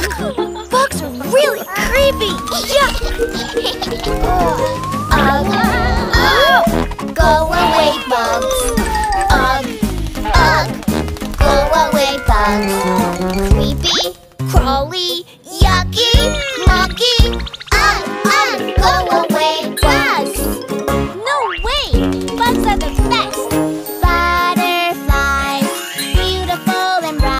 Bugs are really creepy. Yuck! Ugh. Ugh. Go away, bugs. Ugh. Ugh. Go away, bugs. Creepy, crawly,